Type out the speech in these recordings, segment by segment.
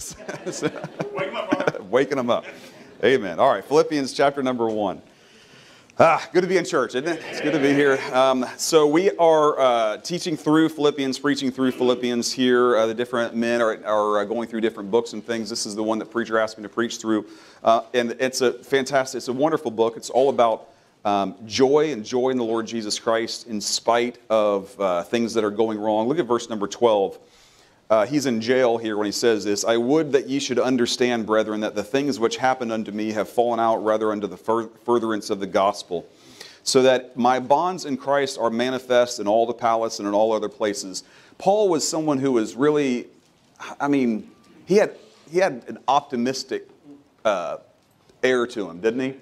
Waking them up. Amen. All right, Philippians chapter number one. Ah, good to be in church, isn't it? It's good to be here. Um, so we are uh, teaching through Philippians, preaching through Philippians here. Uh, the different men are, are uh, going through different books and things. This is the one that preacher asked me to preach through, uh, and it's a fantastic, it's a wonderful book. It's all about um, joy and joy in the Lord Jesus Christ in spite of uh, things that are going wrong. Look at verse number twelve. Uh, he's in jail here when he says this. I would that ye should understand, brethren, that the things which happened unto me have fallen out rather unto the fur- furtherance of the gospel, so that my bonds in Christ are manifest in all the palace and in all other places. Paul was someone who was really, I mean, he had he had an optimistic uh, air to him, didn't he?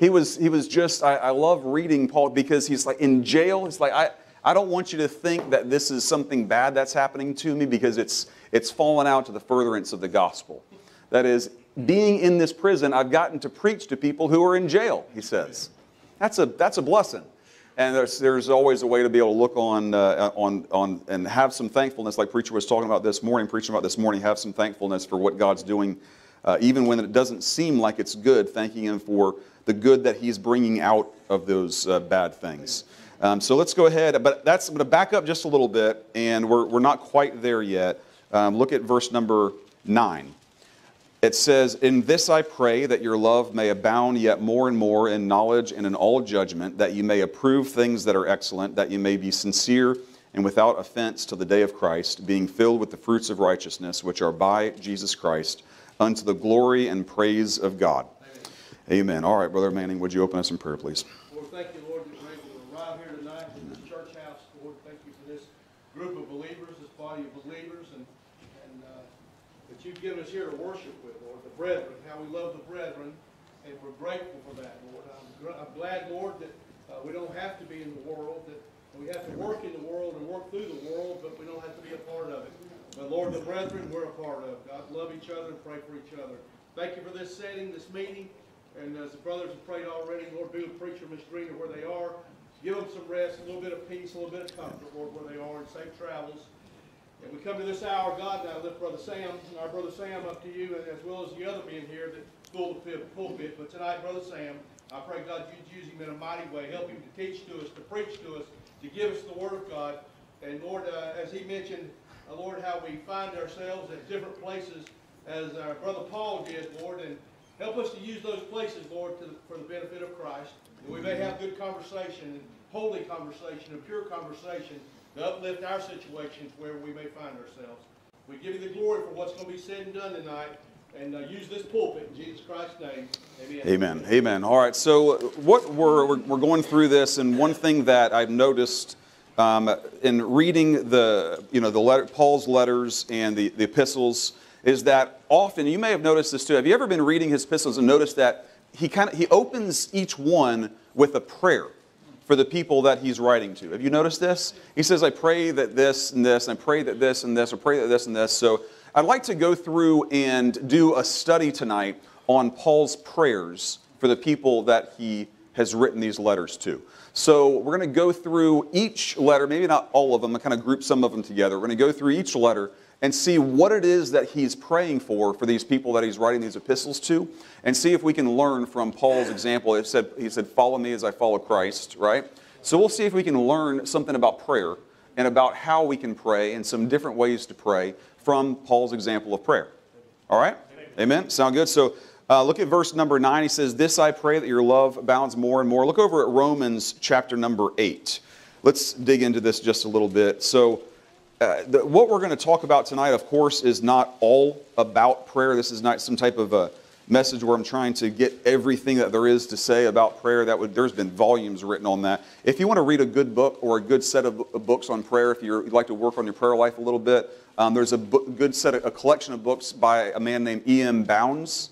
He was he was just. I, I love reading Paul because he's like in jail. He's like I. I don't want you to think that this is something bad that's happening to me because it's, it's fallen out to the furtherance of the gospel. That is, being in this prison, I've gotten to preach to people who are in jail, he says. That's a, that's a blessing. And there's, there's always a way to be able to look on, uh, on, on and have some thankfulness, like Preacher was talking about this morning, preaching about this morning, have some thankfulness for what God's doing, uh, even when it doesn't seem like it's good, thanking Him for the good that He's bringing out of those uh, bad things. Um, so let's go ahead, but that's, I'm going to back up just a little bit, and we're, we're not quite there yet. Um, look at verse number 9. It says, In this I pray that your love may abound yet more and more in knowledge and in all judgment, that you may approve things that are excellent, that you may be sincere and without offense till the day of Christ, being filled with the fruits of righteousness, which are by Jesus Christ, unto the glory and praise of God. Amen. All right, Brother Manning, would you open us in prayer, please? Lord, thank you, Lord, that we're able to arrive here tonight in this church house. Lord, thank you for this group of believers, this body of believers, and, and uh, that you've given us here to worship with, Lord, the brethren, how we love the brethren, and we're grateful for that, Lord. I'm, I'm glad, Lord, that uh, we don't have to be in the world, that we have to work in the world and work through the world, but we don't have to be a part of it. But Lord, the brethren, we're a part of. God, love each other and pray for each other. Thank you for this setting, this meeting. And as the brothers have prayed already, Lord, be with preacher, Miss Greener, where they are. Give them some rest, a little bit of peace, a little bit of comfort, Lord, where they are, and safe travels. And we come to this hour, God, now lift Brother Sam, our Brother Sam up to you, and as well as the other men here that fill the pul- pulpit. But tonight, Brother Sam, I pray, God, you'd use him in a mighty way. Help him to teach to us, to preach to us, to give us the Word of God. And Lord, uh, as he mentioned, uh, Lord, how we find ourselves at different places, as our Brother Paul did, Lord, and help us to use those places, Lord, the, for the benefit of Christ. That we may have good conversation and holy conversation and pure conversation to uplift our situations where we may find ourselves. We give you the glory for what's going to be said and done tonight, and uh, use this pulpit in Jesus Christ's name. Amen. Amen. Amen. All right. So, what we're, we're, we're going through this, and one thing that I've noticed um, in reading the, you know, the letter, Paul's letters and the, the epistles is that often, you may have noticed this too. Have you ever been reading his epistles and noticed that he kind of he opens each one with a prayer for the people that he's writing to? Have you noticed this? He says, "I pray that this and this, and I pray that this and this, or pray that this and this." So, I'd like to go through and do a study tonight on Paul's prayers for the people that he has written these letters to. So we're going to go through each letter, maybe not all of them, I kind of group some of them together. We're going to go through each letter and see what it is that he's praying for for these people that he's writing these epistles to, and see if we can learn from Paul's example. It said, he said, Follow me as I follow Christ, right? So we'll see if we can learn something about prayer and about how we can pray and some different ways to pray from Paul's example of prayer. All right? Amen. Sound good? So uh, look at verse number nine. He says, This I pray that your love abounds more and more. Look over at Romans chapter number eight. Let's dig into this just a little bit. So, uh, the, what we're going to talk about tonight, of course, is not all about prayer. This is not some type of a message where I'm trying to get everything that there is to say about prayer. That would, there's been volumes written on that. If you want to read a good book or a good set of books on prayer, if you'd like to work on your prayer life a little bit, um, there's a good set of, a collection of books by a man named E.M. Bounds,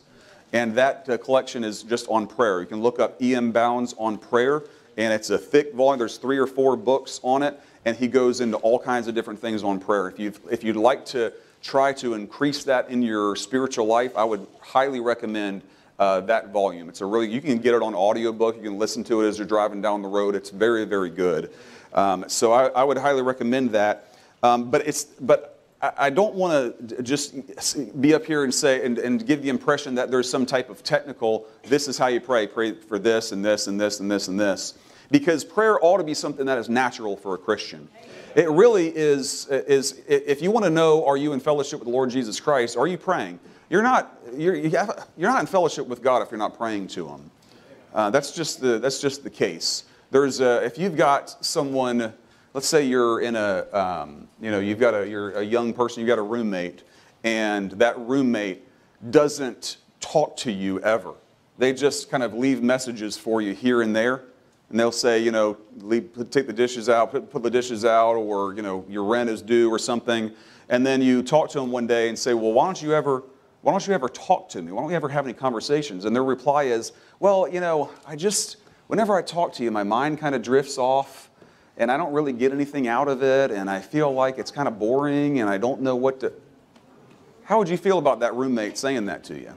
and that uh, collection is just on prayer. You can look up E.M. Bounds on prayer, and it's a thick volume. There's three or four books on it, and he goes into all kinds of different things on prayer. If, you if you'd like to try to increase that in your spiritual life, I would highly recommend uh, that volume. It's a really, you can get it on audiobook. You can listen to it as you're driving down the road. It's very, very good. Um, so I, I would highly recommend that. Um, but it's, but I don't want to just be up here and say and, and give the impression that there's some type of technical, this is how you pray, pray for this and this and this and this and this. Because prayer ought to be something that is natural for a Christian. It really is, is if you want to know, are you in fellowship with the Lord Jesus Christ, are you praying? You're not, you're, you're not in fellowship with God if you're not praying to Him. Uh, that's, just the, that's just the case. There's a, if you've got someone, let's say you're in a, um, you know, you've got a, you're a young person, you've got a roommate, and that roommate doesn't talk to you ever. They just kind of leave messages for you here and there and they'll say, you know, leave, take the dishes out, put, put the dishes out, or, you know, your rent is due or something. And then you talk to them one day and say, well, why don't you ever, why don't you ever talk to me? Why don't we ever have any conversations? And their reply is, well, you know, I just, whenever I talk to you, my mind kind of drifts off and I don't really get anything out of it and I feel like it's kind of boring and I don't know what to. How would you feel about that roommate saying that to you?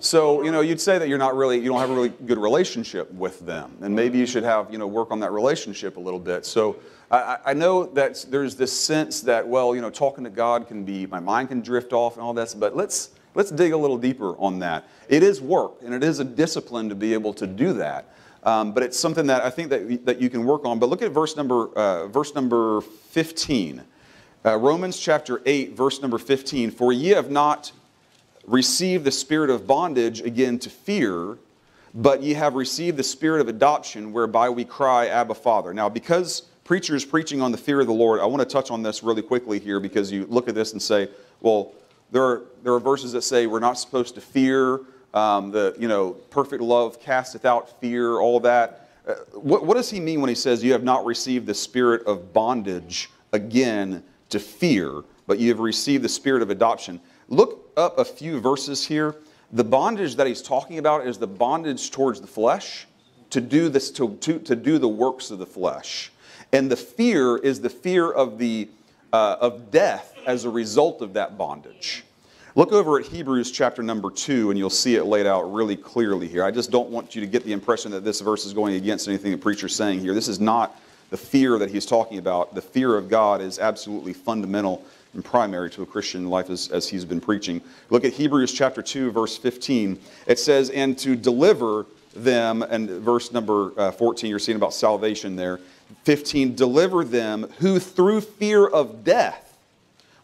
So, you know, you'd say that you're not really, you don't have a really good relationship with them. And maybe you should have, you know, work on that relationship a little bit. So I, I know that there's this sense that, well, you know, talking to God can be, my mind can drift off and all this, but let's, let's dig a little deeper on that. It is work and it is a discipline to be able to do that. Um, but it's something that I think that, that you can work on. But look at verse number, uh, verse number 15. Uh, Romans chapter 8, verse number 15. For ye have not received the spirit of bondage again to fear, but ye have received the spirit of adoption, whereby we cry, Abba, Father. Now, because preachers preaching on the fear of the Lord, I want to touch on this really quickly here because you look at this and say, well, there are, there are verses that say we're not supposed to fear. Um, the you know perfect love casteth out fear, all that. Uh, what, what does he mean when he says you have not received the spirit of bondage again to fear, but you have received the spirit of adoption? Look up a few verses here. The bondage that he's talking about is the bondage towards the flesh to do this to, to, to do the works of the flesh. And the fear is the fear of the uh, of death as a result of that bondage. Look over at Hebrews chapter number 2 and you'll see it laid out really clearly here. I just don't want you to get the impression that this verse is going against anything the preacher's saying here. This is not the fear that he's talking about. The fear of God is absolutely fundamental and primary to a Christian life as, as he's been preaching. Look at Hebrews chapter 2, verse 15. It says, And to deliver them, and verse number uh, 14, you're seeing about salvation there. 15, deliver them who through fear of death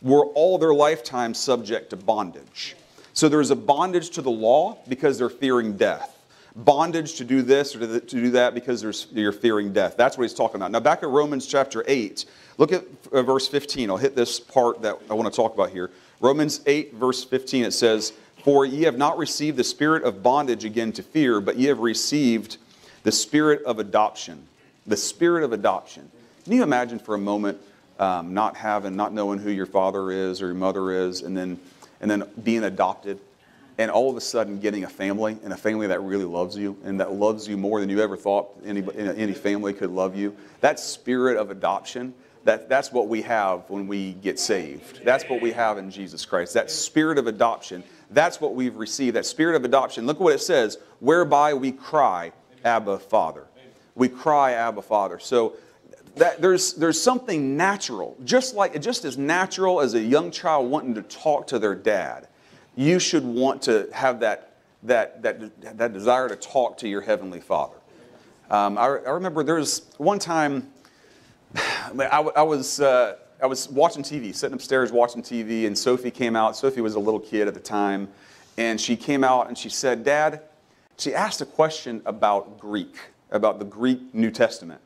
were all their lifetime subject to bondage. So there's a bondage to the law because they're fearing death. Bondage to do this or to, do that because you're fearing death. That's what he's talking about. Now, back at Romans chapter 8, Look at uh, verse 15. I'll hit this part that I want to talk about here. Romans 8, verse 15, it says, For ye have not received the spirit of bondage again to fear, but ye have received the spirit of adoption. The spirit of adoption. Can you imagine for a moment um, not having, not knowing who your father is or your mother is, and then, and then being adopted? And all of a sudden getting a family and a family that really loves you and that loves you more than you ever thought any, any family could love you. That spirit of adoption, that, that's what we have when we get saved. That's what we have in Jesus Christ. That spirit of adoption. That's what we've received. That spirit of adoption. Look what it says whereby we cry, Abba, Father. We cry, Abba, Father. So that there's, there's something natural, just like just as natural as a young child wanting to talk to their dad. You should want to have that, that, that, that desire to talk to your Heavenly Father. Um, I, I remember there was one time I, I was, uh, I was watching TV, sitting upstairs watching TV, and Sophie came out. Sophie was a little kid at the time, and she came out and she said, Dad, she asked a question about Greek, about the Greek New Testament.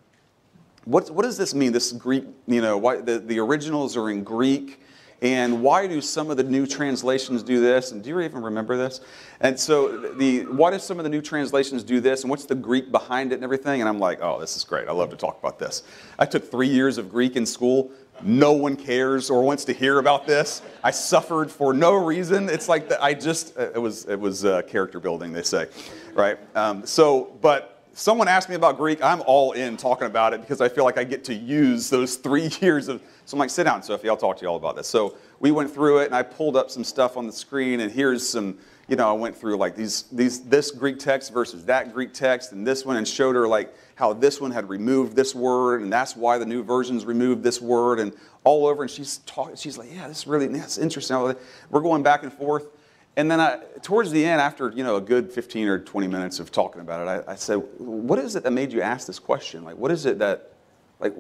What, what does this mean, this Greek, you know, why, the, the originals are in Greek, and why do some of the new translations do this? And do you even remember this? And so, the why do some of the new translations do this? And what's the Greek behind it and everything? And I'm like, oh, this is great. I love to talk about this. I took three years of Greek in school. No one cares or wants to hear about this. I suffered for no reason. It's like the, I just it was it was uh, character building. They say, right? Um, so, but someone asked me about Greek, I'm all in talking about it because I feel like I get to use those three years of. So I'm like, sit down, Sophie, I'll talk to you all about this. So we went through it and I pulled up some stuff on the screen, and here's some, you know, I went through like these, these, this Greek text versus that Greek text and this one and showed her like how this one had removed this word and that's why the new versions removed this word and all over. And she's talking, she's like, yeah, this is really, that's interesting. We're going back and forth. And then I, towards the end, after you know a good 15 or 20 minutes of talking about it, I, I, said, "What is it that made you ask this question? Like, what is it that, like,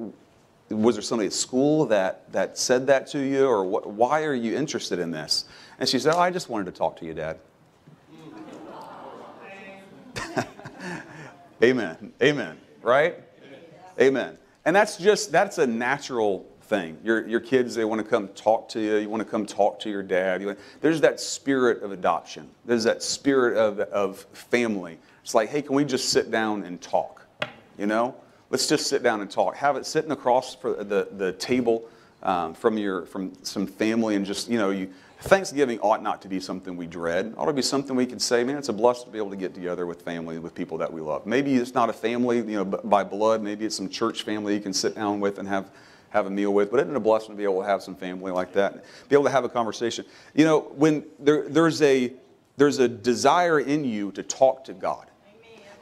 was there somebody at school that that said that to you, or what, why are you interested in this?" And she said, "Oh, I just wanted to talk to you, Dad." Amen. Amen. Right? Amen. And that's just that's a natural thing. Your, your kids, they want to come talk to you. You want to come talk to your dad. You, there's that spirit of adoption. There's that spirit of, of family. It's like, hey, can we just sit down and talk? You know? Let's just sit down and talk. Have it sitting across for the, the table um, from, your, from some family and just, you know, you, Thanksgiving ought not to be something we dread. It ought to be something we can say, man, it's a blessing to be able to get together with family, with people that we love. Maybe it's not a family, you know, by blood. Maybe it's some church family you can sit down with and have have a meal with. But isn't it a blessing to be able to have some family like that, be able to have a conversation? You know, when there, there's a there's a desire in you to talk to God,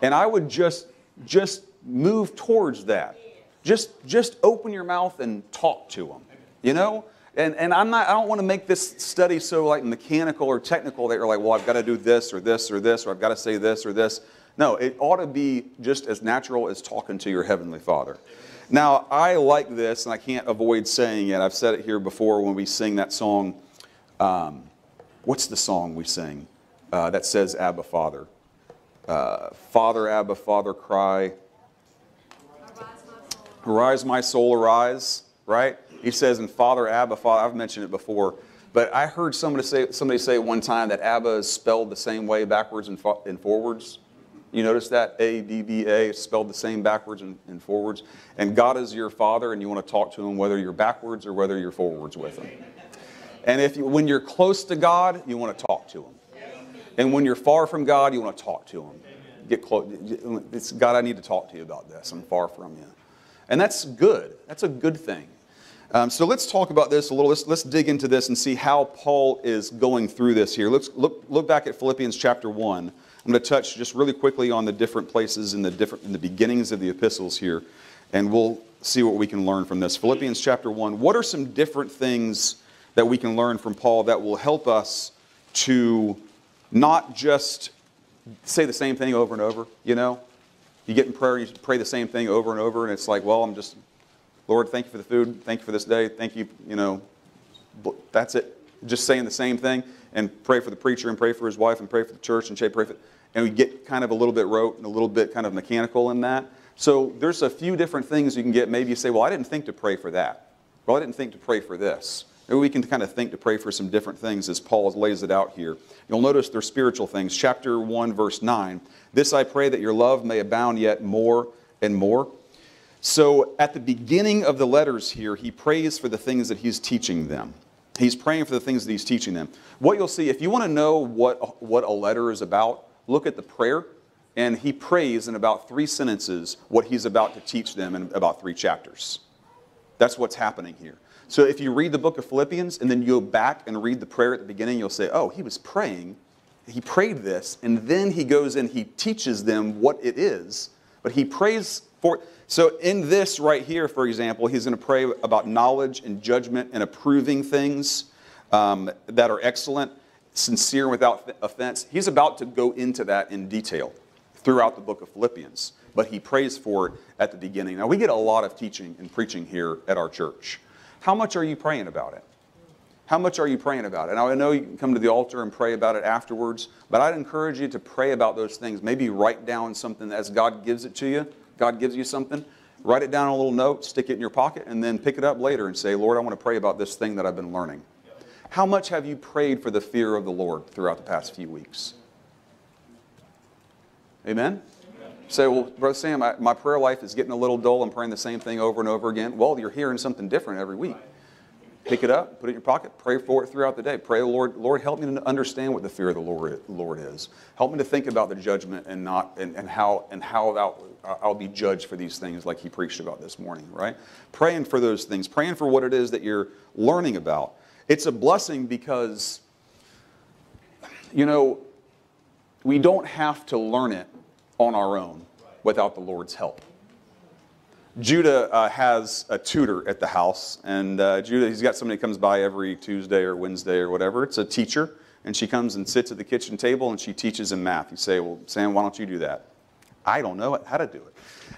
and I would just just move towards that. Just just open your mouth and talk to Him. You know. And, and I'm not, I don't want to make this study so like mechanical or technical that you're like, well, I've got to do this or this or this, or I've got to say this or this. No, it ought to be just as natural as talking to your Heavenly Father. Now, I like this, and I can't avoid saying it. I've said it here before when we sing that song. Um, what's the song we sing uh, that says Abba Father? Uh, Father, Abba, Father, cry. Arise, my soul, arise, right? He says, and Father, Abba, Father, I've mentioned it before, but I heard somebody say, somebody say one time that Abba is spelled the same way backwards and, and forwards. You notice that? A B B A, spelled the same backwards and, and, forwards. And God is your Father, and you want to talk to Him whether you're backwards or whether you're forwards with Him. And if you, when you're close to God, you want to talk to Him. And when you're far from God, you want to talk to Him. Get close. It's, God, I need to talk to you about this. I'm far from you. And that's good. That's a good thing. Um, so let's talk about this a little. Let's, let's dig into this and see how Paul is going through this here. Let's look, look back at Philippians chapter 1. I'm going to touch just really quickly on the different places in the, different, in the beginnings of the epistles here, and we'll see what we can learn from this. Philippians chapter 1. What are some different things that we can learn from Paul that will help us to not just say the same thing over and over, you know? You get in prayer, you pray the same thing over and over, and it's like, well, I'm just, Lord, thank you for the food, thank you for this day, thank you, you know, that's it. Just saying the same thing and pray for the preacher and pray for his wife and pray for the church and pray for and we get kind of a little bit rote and a little bit kind of mechanical in that. So there's a few different things you can get. Maybe you say, well, I didn't think to pray for that. Well, I didn't think to pray for this. Maybe we can kind of think to pray for some different things as Paul lays it out here. You'll notice they're spiritual things. Chapter 1, verse 9. This I pray that your love may abound yet more and more. So at the beginning of the letters here, he prays for the things that he's teaching them. He's praying for the things that he's teaching them. What you'll see, if you want to know what, what a letter is about, look at the prayer. And he prays in about three sentences what he's about to teach them in about three chapters. That's what's happening here. So if you read the book of Philippians and then you go back and read the prayer at the beginning, you'll say, oh, he was praying. He prayed this. And then he goes and he teaches them what it is. But he prays for. So, in this right here, for example, he's going to pray about knowledge and judgment and approving things um, that are excellent, sincere without offense. He's about to go into that in detail throughout the book of Philippians, but he prays for it at the beginning. Now, we get a lot of teaching and preaching here at our church. How much are you praying about it? How much are you praying about it? Now, I know you can come to the altar and pray about it afterwards, but I'd encourage you to pray about those things. Maybe write down something as God gives it to you God gives you something, write it down on a little note, stick it in your pocket, and then pick it up later and say, Lord, I want to pray about this thing that I've been learning. How much have you prayed for the fear of the Lord throughout the past few weeks? Amen? Say, well, Brother Sam, I, my prayer life is getting a little dull. I'm praying the same thing over and over again. Well, you're hearing something different every week. Pick it up, put it in your pocket, pray for it throughout the day. Pray, Lord, Lord, help me to understand what the fear of the Lord, Lord is. Help me to think about the judgment and not and, and how and how I'll, I'll be judged for these things like he preached about this morning, right? Praying for those things, praying for what it is that you're learning about. It's a blessing because, you know, we don't have to learn it on our own without the Lord's help. Judah uh, has a tutor at the house, and uh, Judah, he's got somebody comes by every Tuesday or Wednesday or whatever. It's a teacher, and she comes and sits at the kitchen table and she teaches him math. You say, Well, Sam, why don't you do that? I don't know how to do it.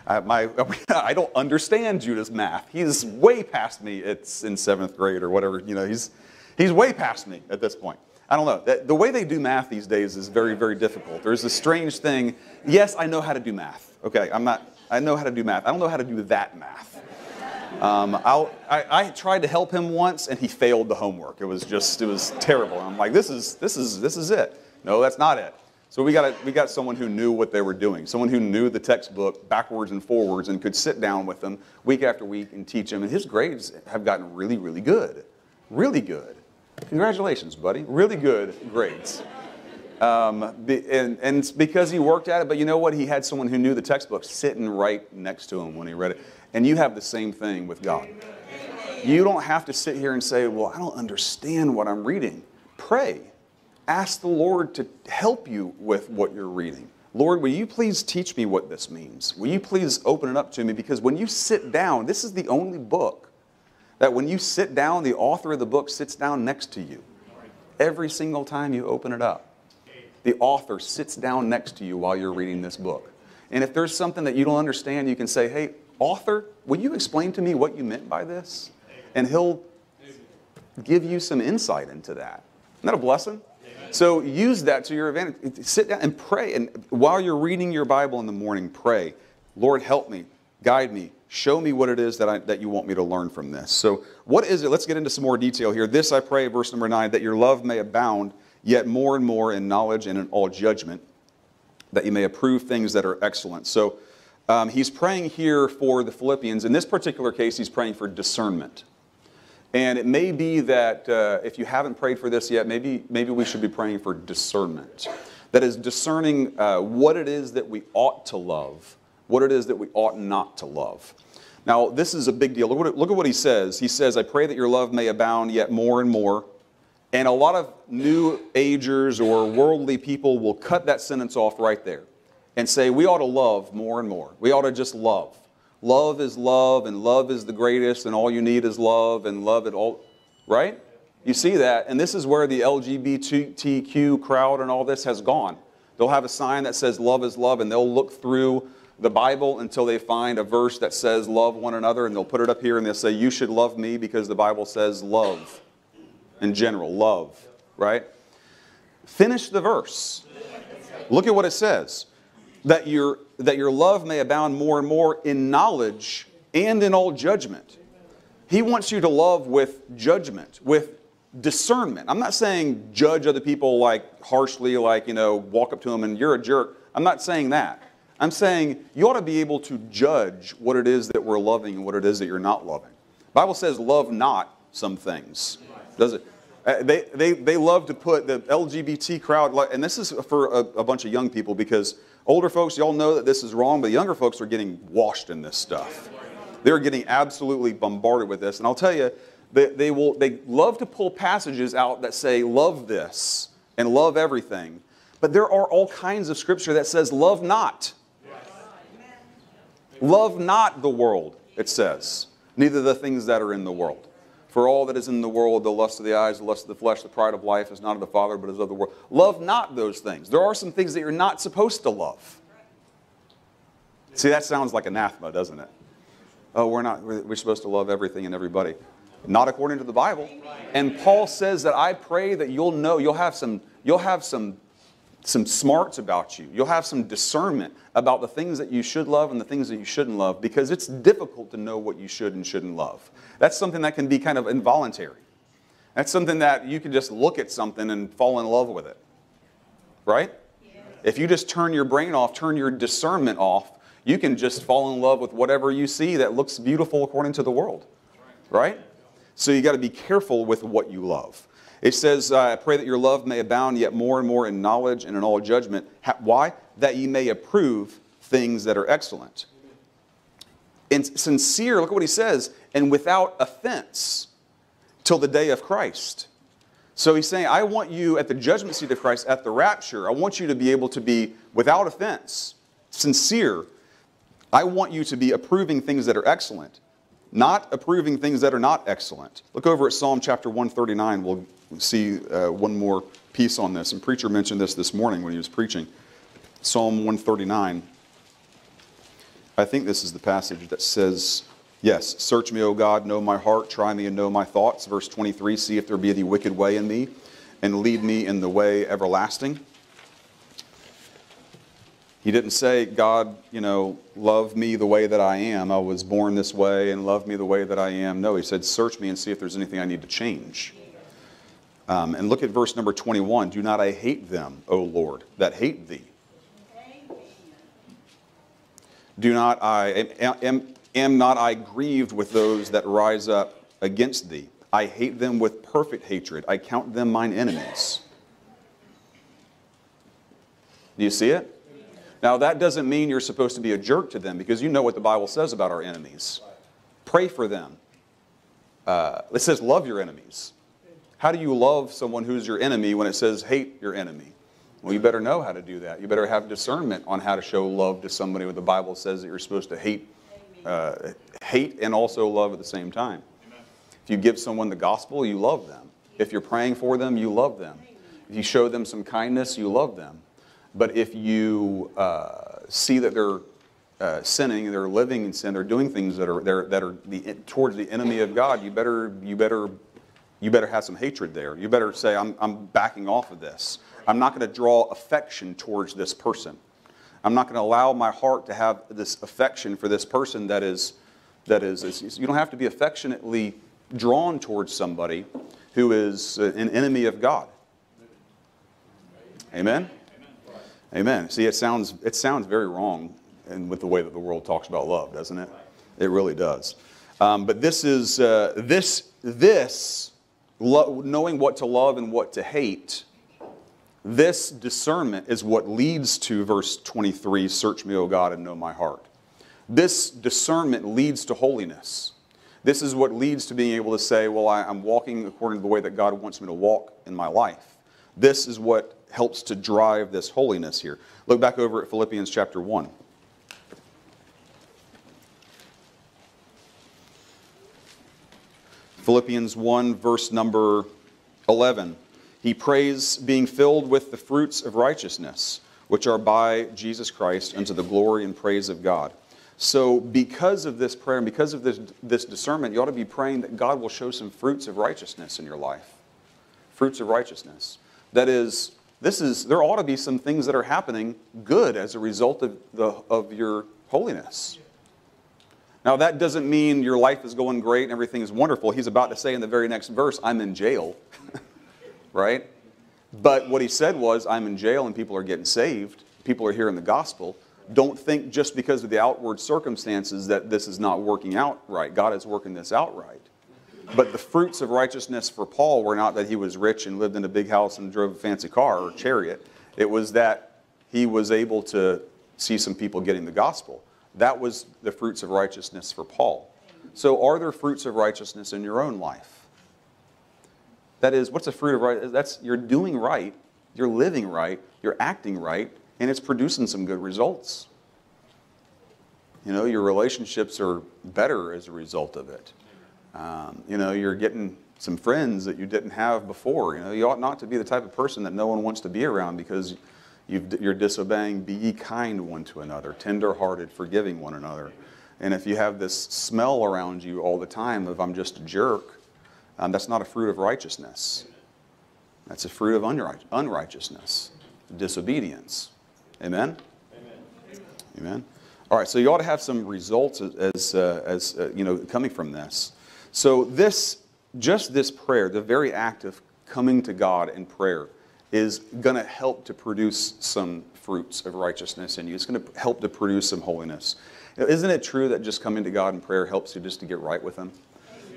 Uh, my, I don't understand Judah's math. He's way past me. It's in seventh grade or whatever. You know, he's, he's way past me at this point. I don't know. The way they do math these days is very, very difficult. There's a strange thing. Yes, I know how to do math. Okay, I'm not I know how to do math. I don't know how to do that math. Um, I, I tried to help him once, and he failed the homework. It was just, it was terrible. I'm like, this is, this is, this is it. No, that's not it. So we got, a, we got someone who knew what they were doing, someone who knew the textbook backwards and forwards and could sit down with them week after week and teach them. And his grades have gotten really, really good. Really good. Congratulations, buddy. Really good grades. Um, and, and it's because he worked at it, but you know what? He had someone who knew the textbook sitting right next to him when he read it. And you have the same thing with God. You don't have to sit here and say, Well, I don't understand what I'm reading. Pray. Ask the Lord to help you with what you're reading. Lord, will you please teach me what this means? Will you please open it up to me? Because when you sit down, this is the only book that when you sit down, the author of the book sits down next to you every single time you open it up the author sits down next to you while you're reading this book. And if there's something that you don't understand, you can say, hey, author, will you explain to me what you meant by this? And he'll give you some insight into that. Isn't that a blessing? So use that to your advantage. Sit down and pray. And while you're reading your Bible in the morning, pray, Lord, help me, guide me, show me what it is that, I, that you want me to learn from this. So, what is it? Let's get into some more detail here. This I pray, verse number nine, that your love may abound yet more and more in knowledge and in all judgment, that you may approve things that are excellent. So um, he's praying here for the Philippians. In this particular case, he's praying for discernment. And it may be that uh, if you haven't prayed for this yet, maybe, maybe we should be praying for discernment. That is, discerning uh, what it is that we ought to love, what it is that we ought not to love. Now, this is a big deal. Look, look at what he says. He says, I pray that your love may abound yet more and more and a lot of new agers or worldly people will cut that sentence off right there and say, we ought to love more and more. We ought to just love. Love is love, and love is the greatest, and all you need is love, and love it all. Right? You see that, and this is where the LGBTQ crowd and all this has gone. They'll have a sign that says love is love, and they'll look through the Bible until they find a verse that says love one another, and they'll put it up here and they'll say, You should love me because the Bible says love in general, love, right? Finish the verse. Look at what it says. That your, that your love may abound more and more in knowledge and in all judgment. He wants you to love with judgment, with discernment. I'm not saying judge other people like harshly, like, you know, walk up to them and you're a jerk. I'm not saying that. I'm saying you ought to be able to judge what it is that we're loving and what it is that you're not loving. The Bible says, love not some things. Does it? Uh, they, they, they love to put the LGBT crowd, and this is for a, a, bunch of young people because older folks, y'all know that this is wrong, but younger folks are getting washed in this stuff. They're getting absolutely bombarded with this. And I'll tell you, they, they, will, they love to pull passages out that say, love this and love everything. But there are all kinds of scripture that says, love not. Love not the world, it says, neither the things that are in the world. For all that is in the world, the lust of the eyes, the lust of the flesh, the pride of life is not of the Father, but is of the world. Love not those things. There are some things that you're not supposed to love. See, that sounds like anathema, doesn't it? Oh, we're not, we're supposed to love everything and everybody. Not according to the Bible. And Paul says that I pray that you'll know, you'll have some, you'll have some some smarts about you. You'll have some discernment about the things that you should love and the things that you shouldn't love because it's difficult to know what you should and shouldn't love. That's something that can be kind of involuntary. That's something that you can just look at something and fall in love with it. Right? If you just turn your brain off, turn your discernment off, you can just fall in love with whatever you see that looks beautiful according to the world. Right? So you got to be careful with what you love. It says, I pray that your love may abound yet more and more in knowledge and in all judgment. Why? That ye may approve things that are excellent. And sincere, look at what he says, and without offense till the day of Christ. So he's saying, I want you at the judgment seat of Christ, at the rapture, I want you to be able to be without offense, sincere. I want you to be approving things that are excellent, not approving things that are not excellent. Look over at Psalm chapter 139. We'll see uh, one more piece on this. And preacher mentioned this this morning when he was preaching. Psalm 139. I think this is the passage that says, Yes, search me, O God, know my heart, try me and know my thoughts. Verse 23 See if there be any wicked way in me, and lead me in the way everlasting. He didn't say, God, you know, love me the way that I am. I was born this way and love me the way that I am. No, he said, search me and see if there's anything I need to change. Um, and look at verse number 21. Do not I hate them, O Lord, that hate thee. Do not I, am, am not I grieved with those that rise up against thee? I hate them with perfect hatred. I count them mine enemies. Do you see it? Now, that doesn't mean you're supposed to be a jerk to them because you know what the Bible says about our enemies. Pray for them. Uh, it says, love your enemies. How do you love someone who's your enemy when it says hate your enemy? Well, you better know how to do that. You better have discernment on how to show love to somebody when the Bible says that you're supposed to hate, uh, hate and also love at the same time. If you give someone the gospel, you love them. If you're praying for them, you love them. If you show them some kindness, you love them. But if you uh, see that they're uh, sinning, they're living in sin, they're doing things that are that are the, towards the enemy of God, you better you better you better have some hatred there. You better say, I'm, I'm backing off of this. I'm not going to draw affection towards this person. I'm not going to allow my heart to have this affection for this person that is that is, is you don't have to be affectionately drawn towards somebody who is an enemy of God. Amen. Amen. See, it sounds, it sounds very wrong and with the way that the world talks about love, doesn't it? It really does. Um, but this is, uh, this, this, lo- knowing what to love and what to hate, this discernment is what leads to verse 23 Search me, O God, and know my heart. This discernment leads to holiness. This is what leads to being able to say, Well, I, I'm walking according to the way that God wants me to walk in my life. This is what helps to drive this holiness here. Look back over at Philippians chapter 1. Philippians 1, verse number 11. He prays, being filled with the fruits of righteousness, which are by Jesus Christ, unto the glory and praise of God. So, because of this prayer and because of this, this discernment, you ought to be praying that God will show some fruits of righteousness in your life. Fruits of righteousness. That is, this is there ought to be some things that are happening good as a result of, the, of your holiness. Now, that doesn't mean your life is going great and everything is wonderful. He's about to say in the very next verse, I'm in jail, right? But what he said was, I'm in jail and people are getting saved. People are hearing the gospel. Don't think just because of the outward circumstances that this is not working out right. God is working this out right. But the fruits of righteousness for Paul were not that he was rich and lived in a big house and drove a fancy car or chariot. It was that he was able to see some people getting the gospel. That was the fruits of righteousness for Paul. So, are there fruits of righteousness in your own life? That is, what's a fruit of right? That's you're doing right, you're living right, you're acting right, and it's producing some good results. You know, your relationships are better as a result of it. Um, you know, you're getting some friends that you didn't have before. You know, you ought not to be the type of person that no one wants to be around because you are disobeying. Be kind one to another, tender-hearted, forgiving one another. And if you have this smell around you all the time of I'm just a jerk, um, that's not a fruit of righteousness. That's a fruit of unright- unrighteousness, disobedience. Amen? Amen? Amen. All right, so you ought to have some results as, as, uh, as uh, you know, coming from this. So, this, just this prayer, the very act of coming to God in prayer, is going to help to produce some fruits of righteousness in you. It's going to help to produce some holiness. Isn't it true that just coming to God in prayer helps you just to get right with Him?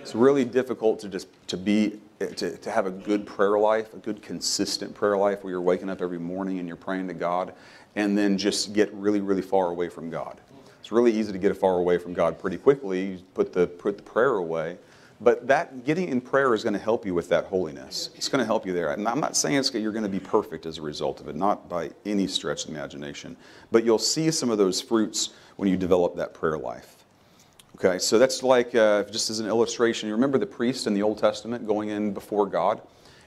It's really difficult to just to be to, to have a good prayer life, a good consistent prayer life where you're waking up every morning and you're praying to God, and then just get really, really far away from God. It's really easy to get far away from God pretty quickly. You put the put the prayer away. But that getting in prayer is going to help you with that holiness. It's going to help you there. And I'm not saying it's, you're going to be perfect as a result of it, not by any stretch of the imagination. But you'll see some of those fruits when you develop that prayer life. Okay, so that's like, uh, just as an illustration, you remember the priest in the Old Testament going in before God?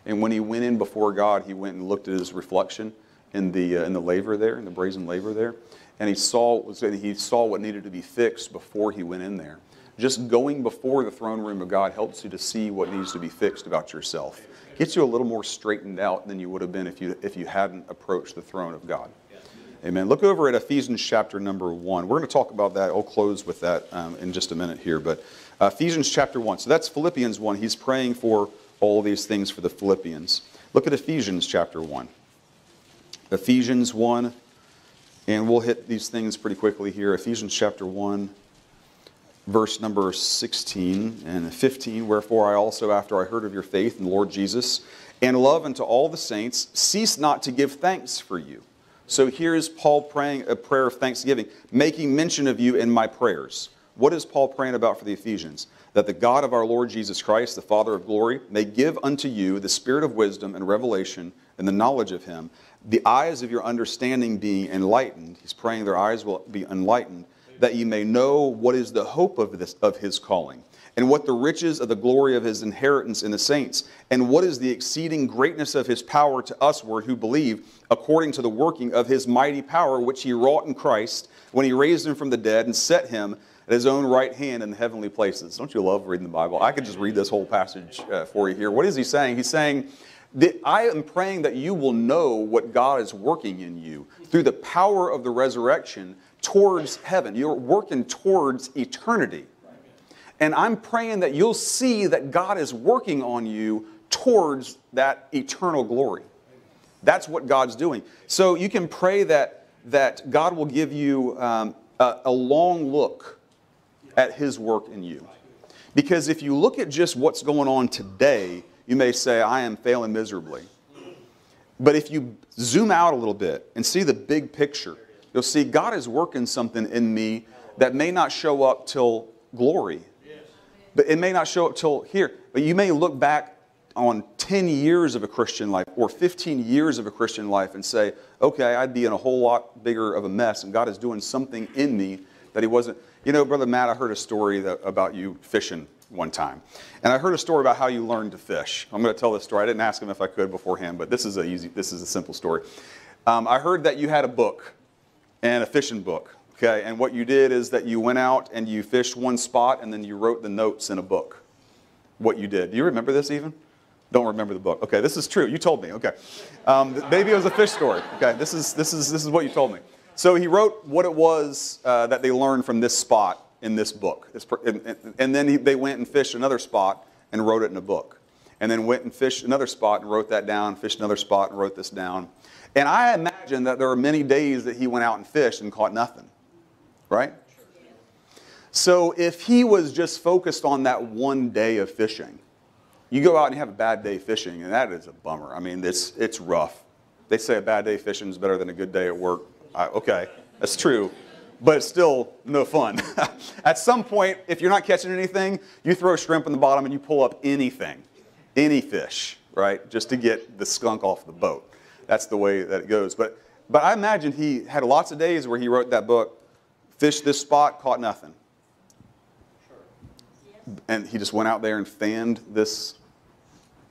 And when he went in before God, he went and looked at his reflection in the, uh, in the laver there, in the brazen laver there. And he saw, he saw what needed to be fixed before he went in there. Just going before the throne room of God helps you to see what needs to be fixed about yourself. Gets you a little more straightened out than you would have been if you, if you hadn't approached the throne of God. Amen. Look over at Ephesians chapter number one. We're going to talk about that. I'll close with that um, in just a minute here. But uh, Ephesians chapter one. So that's Philippians one. He's praying for all these things for the Philippians. Look at Ephesians chapter one. Ephesians one, and we'll hit these things pretty quickly here. Ephesians chapter one, verse number 16 and 15. Wherefore I also, after I heard of your faith in the Lord Jesus and love unto all the saints, cease not to give thanks for you so here's Paul praying a prayer of thanksgiving, making mention of you in my prayers. What is Paul praying about for the Ephesians? That the God of our Lord Jesus Christ, the Father of glory, may give unto you the spirit of wisdom and revelation and the knowledge of him, the eyes of your understanding being enlightened. He's praying their eyes will be enlightened, that ye may know what is the hope of, this, of his calling and what the riches of the glory of his inheritance in the saints, and what is the exceeding greatness of his power to usward who believe, according to the working of his mighty power, which he wrought in Christ when he raised him from the dead and set him at his own right hand in the heavenly places. Don't you love reading the Bible? I could just read this whole passage uh, for you here. What is he saying? He's saying, I am praying that you will know what God is working in you through the power of the resurrection towards heaven. You're working towards eternity. And I'm praying that you'll see that God is working on you towards that eternal glory. That's what God's doing. So you can pray that, that God will give you um, a, a long look at His work in you. Because if you look at just what's going on today, you may say, I am failing miserably. But if you zoom out a little bit and see the big picture, you'll see God is working something in me that may not show up till glory but it may not show up till here. But you may look back on 10 years of a Christian life or 15 years of a Christian life and say, okay, I'd be in a whole lot bigger of a mess, and God is doing something in me that He wasn't. You know, Brother Matt, I heard a story that, about you fishing one time. And I heard a story about how you learned to fish. I'm going to tell this story. I didn't ask him if I could beforehand, but this is a easy, this is a simple story. Um, I heard that you had a book and a fishing book. Okay, and what you did is that you went out and you fished one spot and then you wrote the notes in a book. What you did. Do you remember this even? Don't remember the book. Okay, this is true. You told me. Okay, um, maybe it was a fish story. Okay, this is this is this is what you told me. So he wrote what it was uh, that they learned from this spot in this book, and, and then he, they went and fished another spot and wrote it in a book, and then went and fished another spot and wrote that down. Fished another spot and wrote this down. And I imagine that there are many days that he went out and fished and caught nothing right? So if he was just focused on that one day of fishing, you go out and have a bad day fishing, and that is a bummer. I mean, it's, it's rough. They say a bad day fishing is better than a good day at work. I, okay, that's true, but it's still no fun. at some point, if you're not catching anything, you throw a shrimp in the bottom and you pull up anything, any fish, right, just to get the skunk off the boat. That's the way that it goes. But, but I imagine he had lots of days where he wrote that book Fished this spot, caught nothing. And he just went out there and fanned this,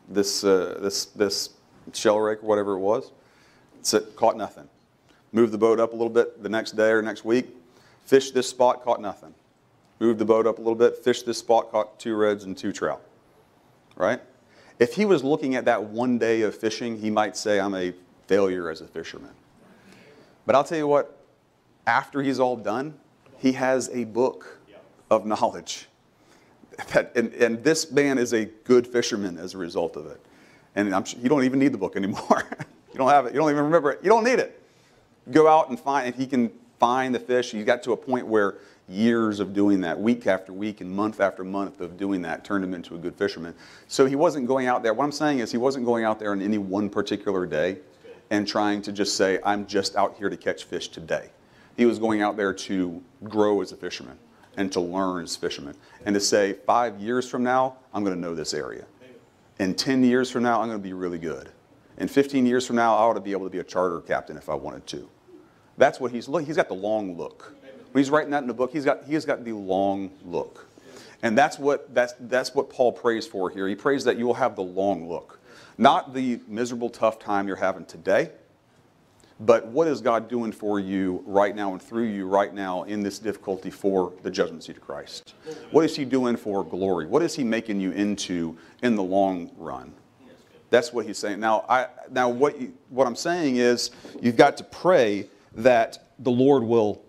this, uh, this, this shell rake or whatever it was. Sit, caught nothing. Moved the boat up a little bit the next day or next week. Fished this spot, caught nothing. Moved the boat up a little bit, fished this spot, caught two reds and two trout. Right? If he was looking at that one day of fishing, he might say, I'm a failure as a fisherman. But I'll tell you what, after he's all done, he has a book of knowledge. And, and this man is a good fisherman as a result of it. And I'm, you don't even need the book anymore. you don't have it. You don't even remember it. You don't need it. Go out and find, if he can find the fish, he got to a point where years of doing that, week after week and month after month of doing that, turned him into a good fisherman. So he wasn't going out there. What I'm saying is, he wasn't going out there on any one particular day and trying to just say, I'm just out here to catch fish today. He was going out there to grow as a fisherman and to learn as a fisherman and to say, five years from now, I'm going to know this area. In 10 years from now, I'm going to be really good. In 15 years from now, I ought to be able to be a charter captain if I wanted to. That's what he's look. He's got the long look. When he's writing that in the book, he's got he has got the long look, and that's what that's that's what Paul prays for here. He prays that you will have the long look, not the miserable, tough time you're having today, but what is God doing for you right now and through you right now in this difficulty for the judgment seat of Christ? What is He doing for glory? What is He making you into in the long run? That's what He's saying. Now, I now what you, what I'm saying is you've got to pray that the Lord will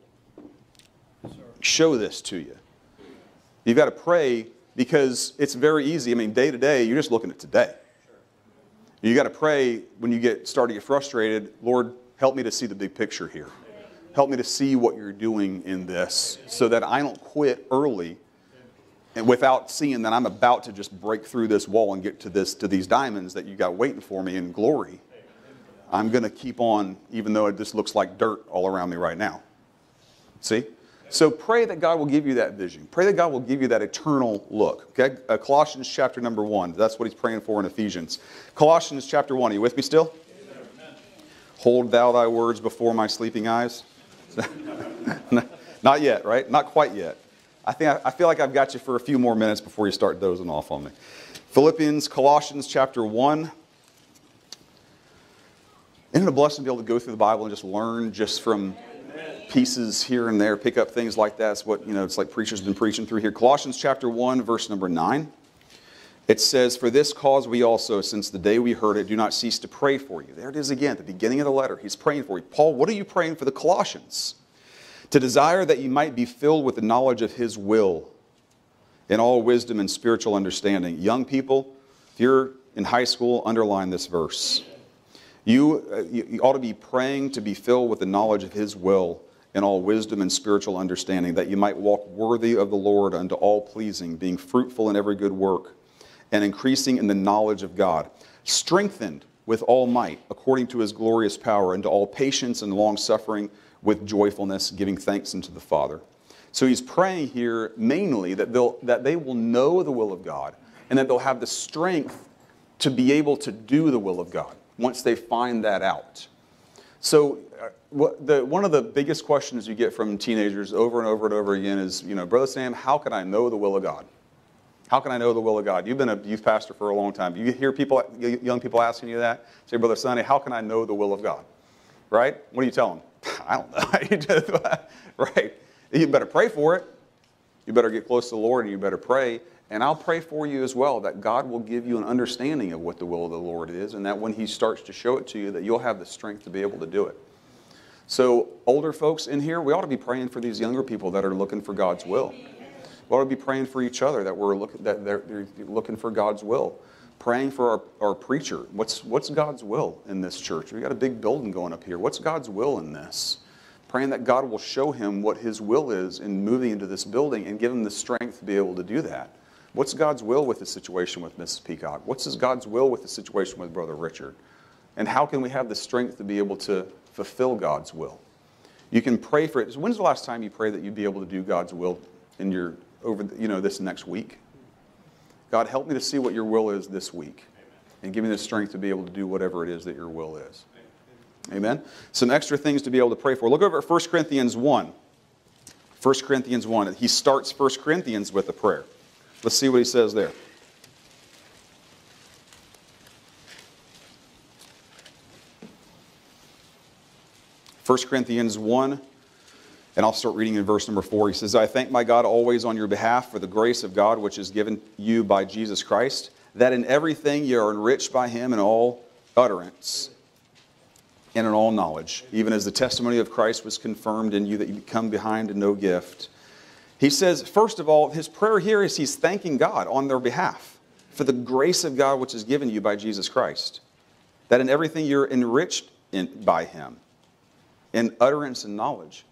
show this to you. You've got to pray because it's very easy. I mean, day to day, you're just looking at today. You got to pray when you get start to get frustrated. Lord, help me to see the big picture here. Help me to see what you're doing in this, so that I don't quit early, and without seeing that I'm about to just break through this wall and get to this to these diamonds that you got waiting for me in glory. I'm going to keep on, even though it just looks like dirt all around me right now. See? So pray that God will give you that vision. Pray that God will give you that eternal look. Okay? Uh, Colossians chapter number one. That's what he's praying for in Ephesians. Colossians chapter one. Are you with me still? Hold thou thy words before my sleeping eyes. Not yet, right? Not quite yet. I think I, I feel like I've got you for a few more minutes before you start dozing off on me. Philippians, Colossians chapter one. Isn't it a blessing to be able to go through the Bible and just learn just from pieces here and there, pick up things like that. It's what, you know, it's like preachers have been preaching through here. Colossians chapter 1, verse number 9. It says, For this cause we also, since the day we heard it, do not cease to pray for you. There it is again, the beginning of the letter. He's praying for you. Paul, what are you praying for the Colossians? To desire that you might be filled with the knowledge of his will in all wisdom and spiritual understanding. Young people, if you're in high school, underline this verse. You, uh, you ought to be praying to be filled with the knowledge of his will in all wisdom and spiritual understanding, that you might walk worthy of the Lord unto all pleasing, being fruitful in every good work, and increasing in the knowledge of God, strengthened with all might, according to his glorious power, unto all patience and long suffering with joyfulness, giving thanks unto the Father. So he's praying here mainly that, they'll, that they will know the will of God and that they'll have the strength to be able to do the will of God once they find that out. So, uh, the, one of the biggest questions you get from teenagers over and over and over again is, you know, Brother Sam, how can I know the will of God? How can I know the will of God? You've been a youth pastor for a long time. You hear people, young people asking you that. Say, Brother Sonny, how can I know the will of God? Right? What do you tell them? I don't know. right? You better pray for it. You better get close to the Lord and you better pray. And I'll pray for you as well that God will give you an understanding of what the will of the Lord is, and that when He starts to show it to you, that you'll have the strength to be able to do it. So, older folks in here, we ought to be praying for these younger people that are looking for God's will. We ought to be praying for each other that we're looking that they're, they're looking for God's will. Praying for our, our preacher. What's what's God's will in this church? We got a big building going up here. What's God's will in this? Praying that God will show him what his will is in moving into this building and give him the strength to be able to do that. What's God's will with the situation with Mrs. Peacock? What's God's will with the situation with Brother Richard? And how can we have the strength to be able to fulfill God's will? You can pray for it. When's the last time you prayed that you'd be able to do God's will in your over you know this next week? God, help me to see what your will is this week, and give me the strength to be able to do whatever it is that your will is. Amen. Some extra things to be able to pray for. Look over at 1 Corinthians 1. 1 Corinthians 1. He starts 1 Corinthians with a prayer. Let's see what he says there. First Corinthians 1, and I'll start reading in verse number 4. He says, I thank my God always on your behalf for the grace of God which is given you by Jesus Christ, that in everything you are enriched by him in all utterance and in all knowledge, even as the testimony of Christ was confirmed in you that you come behind in no gift he says, first of all, his prayer here is he's thanking God on their behalf for the grace of God which is given you by Jesus Christ. That in everything you're enriched in, by him, in utterance and knowledge.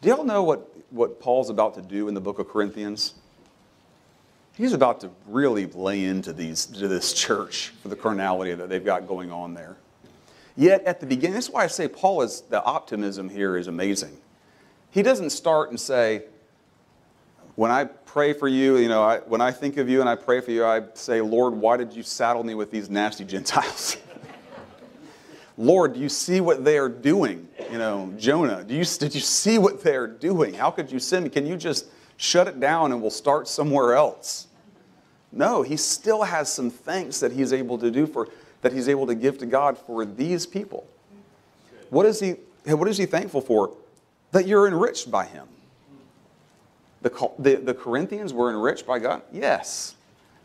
Do y'all know what, what Paul's about to do in the book of Corinthians? He's about to really lay into these to this church for the carnality that they've got going on there. Yet at the beginning, that's why I say Paul is the optimism here is amazing. He doesn't start and say, when I pray for you, you know, I, when I think of you and I pray for you, I say, Lord, why did you saddle me with these nasty Gentiles? Lord, do you see what they are doing? You know, Jonah, do you, did you see what they're doing? How could you send me? Can you just shut it down and we'll start somewhere else? No, he still has some thanks that he's able to do for, that he's able to give to God for these people. What is he, what is he thankful for? That you're enriched by him. The, the, the Corinthians were enriched by God? Yes.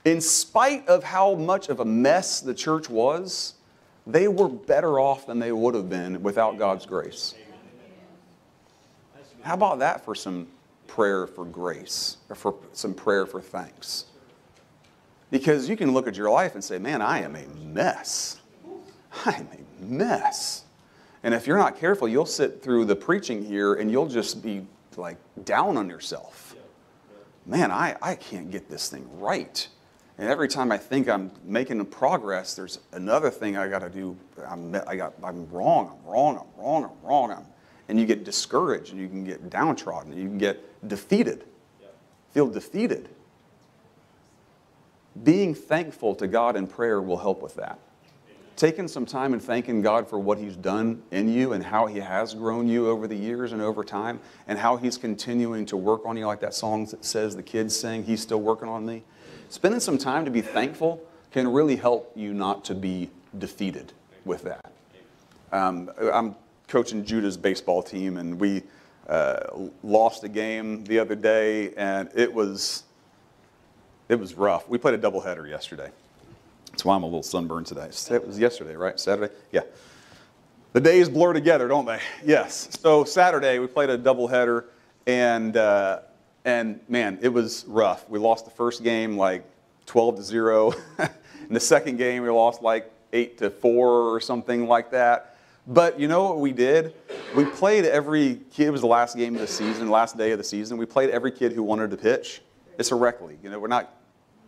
In spite of how much of a mess the church was, they were better off than they would have been without God's grace. How about that for some prayer for grace, or for some prayer for thanks? Because you can look at your life and say, man, I am a mess. I am a mess. And if you're not careful, you'll sit through the preaching here and you'll just be like down on yourself. Man, I, I can't get this thing right. And every time I think I'm making progress, there's another thing I got to do. I'm, I got, I'm wrong, I'm wrong, I'm wrong, I'm wrong. I'm, and you get discouraged and you can get downtrodden and you can get defeated, feel defeated. Being thankful to God in prayer will help with that. Taking some time and thanking God for what He's done in you and how He has grown you over the years and over time, and how He's continuing to work on you, like that song that says the kids sing, He's still working on me. Spending some time to be thankful can really help you not to be defeated with that. Um, I'm coaching Judah's baseball team, and we uh, lost a game the other day, and it was it was rough. We played a doubleheader yesterday. That's why I'm a little sunburned today. It was yesterday, right? Saturday? Yeah. The days blur together, don't they? Yes. So Saturday we played a doubleheader, and uh, and man, it was rough. We lost the first game like 12 to zero. In the second game, we lost like eight to four or something like that. But you know what we did? We played every kid. It was the last game of the season, last day of the season. We played every kid who wanted to pitch. It's a rec league. You know, we're not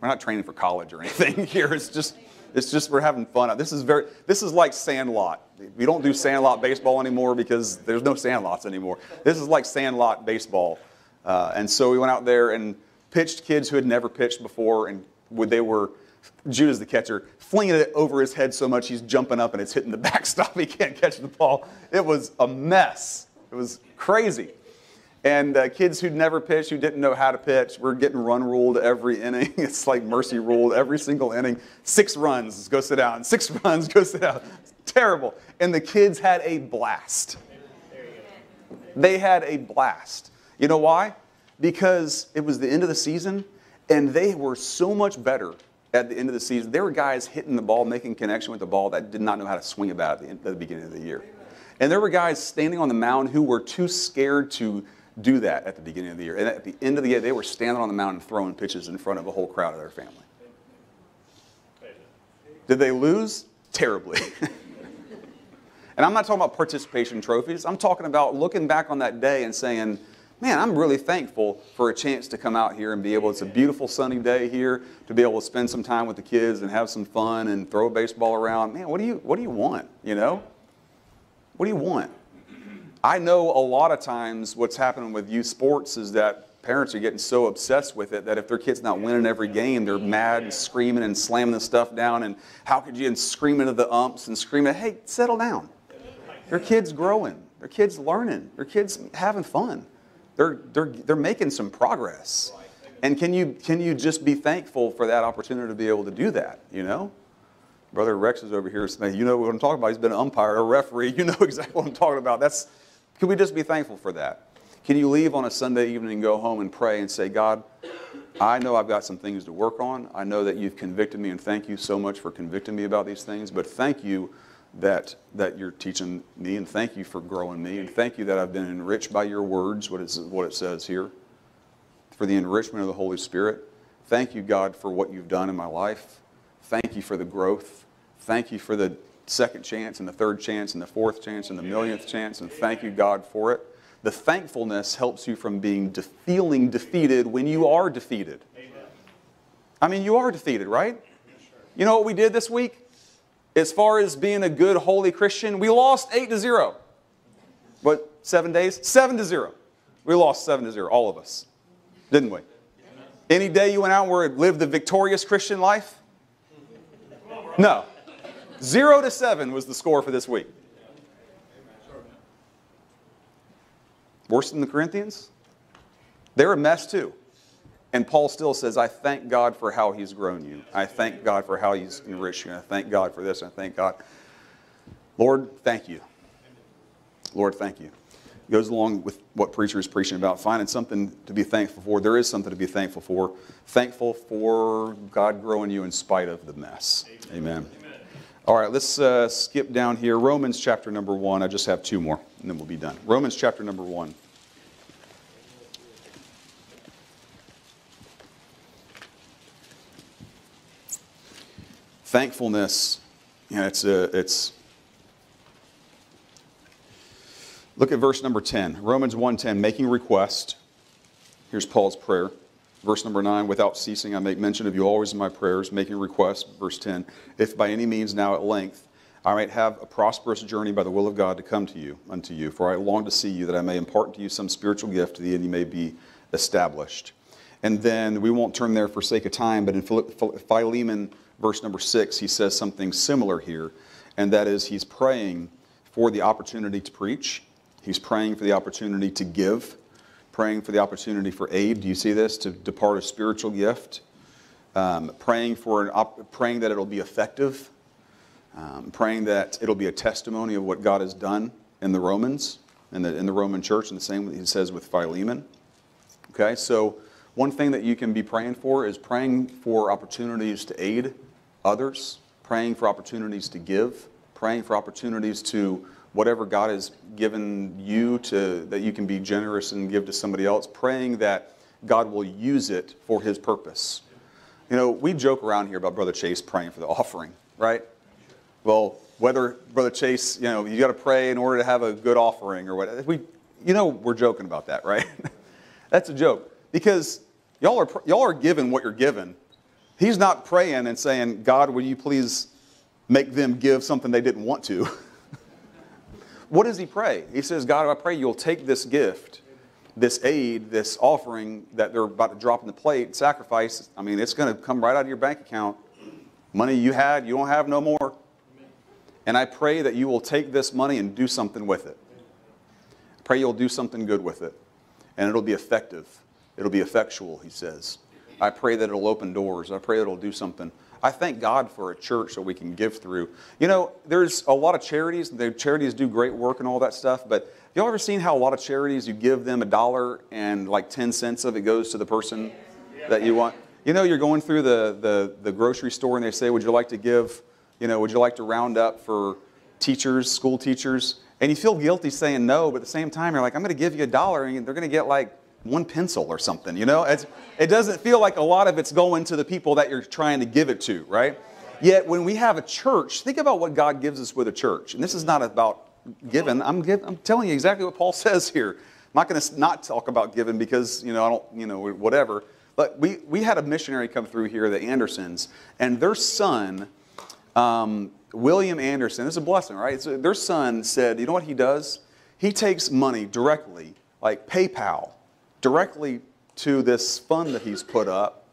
we're not training for college or anything here. It's just, it's just we're having fun. This is very, this is like Sandlot. We don't do Sandlot baseball anymore because there's no Sandlots anymore. This is like Sandlot baseball. Uh, and so we went out there and pitched kids who had never pitched before, and they were Judah's the catcher, flinging it over his head so much he's jumping up and it's hitting the backstop. He can't catch the ball. It was a mess. It was crazy. And uh, kids who'd never pitched, who didn't know how to pitch, were getting run ruled every inning. It's like mercy ruled every single inning. Six runs, go sit down. Six runs, go sit down. Terrible. And the kids had a blast. They had a blast. You know why? Because it was the end of the season, and they were so much better at the end of the season. There were guys hitting the ball, making connection with the ball that did not know how to swing about at the, at the beginning of the year. And there were guys standing on the mound who were too scared to do that at the beginning of the year. And at the end of the year, they were standing on the mountain throwing pitches in front of a whole crowd of their family. Did they lose? Terribly. and I'm not talking about participation trophies. I'm talking about looking back on that day and saying, man, I'm really thankful for a chance to come out here and be able, it's a beautiful sunny day here, to be able to spend some time with the kids and have some fun and throw a baseball around. Man, what do you, what do you want, you know? What do you want? I know a lot of times what's happening with youth sports is that parents are getting so obsessed with it that if their kid's not winning every game, they're mad and screaming and slamming the stuff down. And how could you, and screaming at the umps and screaming, hey, settle down. Their kid's growing, their kid's learning, their kid's having fun. They're, they're, they're making some progress. And can you, can you just be thankful for that opportunity to be able to do that, you know? Brother Rex is over here saying, you know what I'm talking about. He's been an umpire, a referee. You know exactly what I'm talking about. That's, can we just be thankful for that? Can you leave on a Sunday evening and go home and pray and say, God, I know I've got some things to work on. I know that you've convicted me, and thank you so much for convicting me about these things. But thank you that, that you're teaching me, and thank you for growing me, and thank you that I've been enriched by your words, what, is, what it says here, for the enrichment of the Holy Spirit. Thank you, God, for what you've done in my life. Thank you for the growth. Thank you for the second chance and the third chance and the fourth chance and the millionth chance, and thank you, God, for it. The thankfulness helps you from being de- feeling defeated when you are defeated. I mean, you are defeated, right? You know what we did this week? As far as being a good, holy Christian, we lost 8 to 0. What, seven days? 7 to 0. We lost 7 to 0, all of us. Didn't we? Any day you went out and lived the victorious Christian life? No. 0 to 7 was the score for this week. Worse than the Corinthians? They're a mess too. And Paul still says, I thank God for how he's grown you. I thank God for how he's enriched you. I thank God for this. I thank God. Lord, thank you. Lord, thank you. It goes along with what preacher is preaching about, finding something to be thankful for. There is something to be thankful for. Thankful for God growing you in spite of the mess. Amen. Amen. All right, let's uh, skip down here. Romans chapter number one. I just have two more, and then we'll be done. Romans chapter number one. Thankfulness, know, it's, a, it's Look at verse number 10. Romans 1:10, making request. Here's Paul's prayer. Verse number 9, without ceasing I make mention of you always in my prayers, making request. Verse 10, if by any means now at length I might have a prosperous journey by the will of God to come to you, unto you, for I long to see you, that I may impart to you some spiritual gift, end you may be established. And then we won't turn there for sake of time, but in Philemon verse number six, he says something similar here, and that is he's praying for the opportunity to preach. He's praying for the opportunity to give, praying for the opportunity for aid. Do you see this? To depart a spiritual gift. Um, praying for an op- praying that it'll be effective. Um, praying that it'll be a testimony of what God has done in the Romans, in in the Roman church, and the same he says with Philemon. Okay, so one thing that you can be praying for is praying for opportunities to aid others, praying for opportunities to give, praying for opportunities to whatever God has given you to that you can be generous and give to somebody else, praying that God will use it for his purpose. You know, we joke around here about Brother Chase praying for the offering, right? Well, whether Brother Chase, you know, you got to pray in order to have a good offering or what. We, you know, we're joking about that, right? That's a joke because y'all are y'all are given what you're given, He's not praying and saying, God, will you please make them give something they didn't want to? what does he pray? He says, God, I pray you'll take this gift, this aid, this offering that they're about to drop in the plate, sacrifice. I mean, it's going to come right out of your bank account. Money you had, you don't have no more. And I pray that you will take this money and do something with it. I pray you'll do something good with it. And it'll be effective. It'll be effectual, he says. I pray that it'll open doors. I pray it'll do something. I thank God for a church that we can give through. You know, there's a lot of charities. The charities do great work and all that stuff, but y'all ever seen how a lot of charities you give them a dollar and like 10 cents of it goes to the person that you want? You know, you're going through the, the, the grocery store and they say, Would you like to give, you know, would you like to round up for teachers, school teachers? And you feel guilty saying no, but at the same time, you're like, I'm going to give you a dollar, and they're going to get like one pencil or something, you know? It's, it doesn't feel like a lot of it's going to the people that you're trying to give it to, right? Yet when we have a church, think about what God gives us with a church. And this is not about giving. I'm, give, I'm telling you exactly what Paul says here. I'm not going to not talk about giving because, you know, I don't, you know, whatever. But we, we had a missionary come through here, the Andersons, and their son, um, William Anderson, this is a blessing, right? So their son said, you know what he does? He takes money directly, like PayPal, directly to this fund that he's put up.